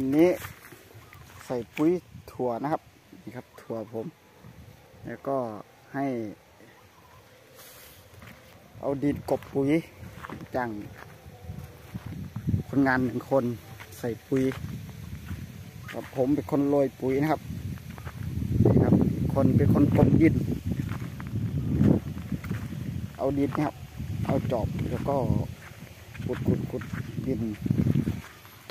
วันนี้ใส่ปุ๋ยถั่วนะครับนี่ครับถั่วผม แล้วก็ให้ เอาดินกบปุ๋ยจ้างคนงานหนึ่งคนใส่ปุ๋ยครับผมเป็นคนโรยปุ๋ยนะครับนี่ครับ คนเป็นคนกลมดิน เอาดินนะครับ เอาจอบแล้วก็ขุดขุดขุดดิน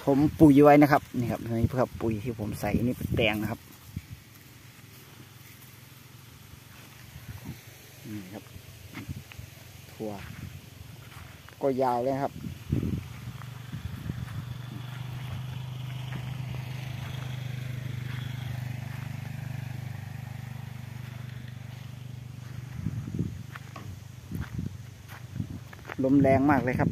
ถมปุ๋ยไว้นะครับนี่ครับนี่เพื่อปุ๋ยที่ผมใส่นี่เป็นแตงนะครับนี่ครับถั่วก็ยาวเลยครับลมแรงมากเลยครับ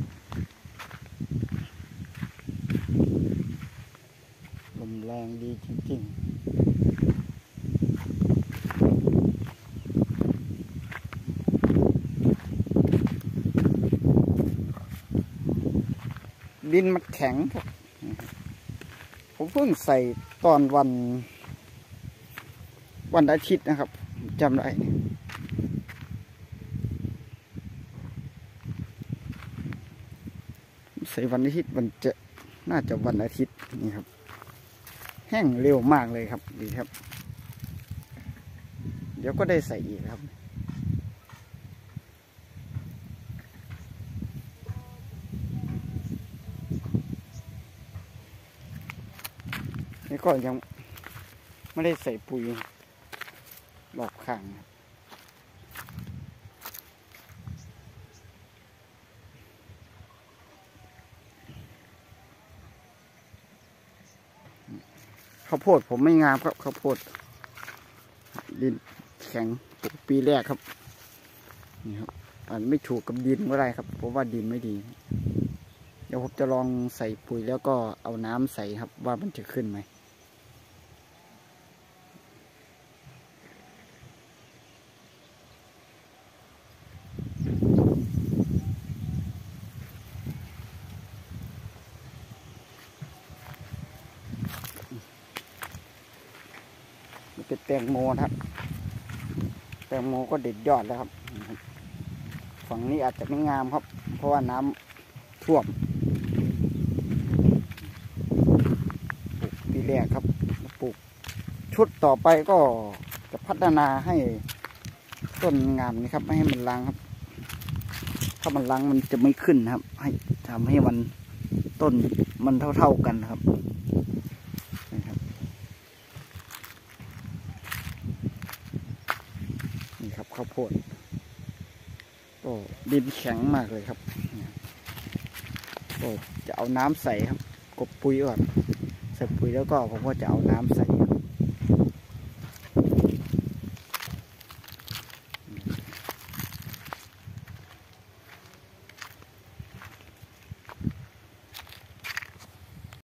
ลม แรงดีจริงๆ ดินมันแข็งครับผมเพิ่งใส่ตอนวัน วันอาทิตย์นะครับจำได้ใส่วันอาทิตย์มันจะน่าจะวันอาทิตย์นี่ครับ แห้งเร็วมากเลยครับดีครับ เดี๋ยวก็ได้ใส่อีกครับ นี่ก็ยังไม่ได้ใส่ปุ๋ยหลอกข่างครับ ข้าวโพดผมไม่งามครับข้าวโพด ดินแข็งปลูกปีแรกครับ นี่ครับอันไม่ถูกกับดินก็ได้ครับเพราะว่าดินไม่ดี เดี๋ยวผมจะลองใส่ปุ๋ยแล้วก็เอาน้ำใส่ครับว่ามันจะขึ้นไหม เป็นแตงโมนะครับ แตงโมก็เด็ดยอดแล้วครับ ฝั่งนี้อาจจะไม่งามครับ เพราะว่าน้ำท่วมปลูกปีแรกครับปลูกชุดต่อไปก็จะพัฒนาให้ต้นงามนี้ครับ ไม่ให้มันลังครับ ถ้ามันลังมันจะไม่ขึ้นครับ ให้ทำให้มันต้นมันเท่าๆกั นี่ครับ ข้าวโพดก็ดินแข็งมากเลยครับก็จะเอาน้ำใส่ครับกบปุ๋ยก่อนใส่ปุ๋ยแล้วก็ผมก็จะเอาน้ำใส่